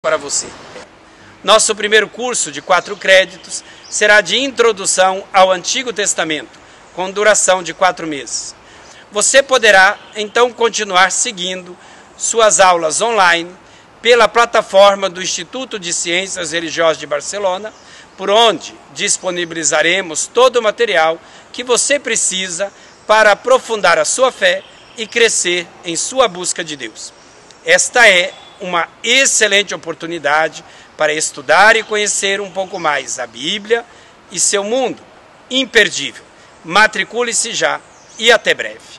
para você. Nosso primeiro curso de quatro créditos será de introdução ao Antigo Testamento, com duração de quatro meses. Você poderá então continuar seguindo suas aulas online pela plataforma do Instituto de Ciências Religiosas de Barcelona, por onde disponibilizaremos todo o material que você precisa para aprofundar a sua fé e crescer em sua busca de Deus. Esta é uma excelente oportunidade para estudar e conhecer um pouco mais a Bíblia e seu mundo imperdível. Matricule-se já e até breve.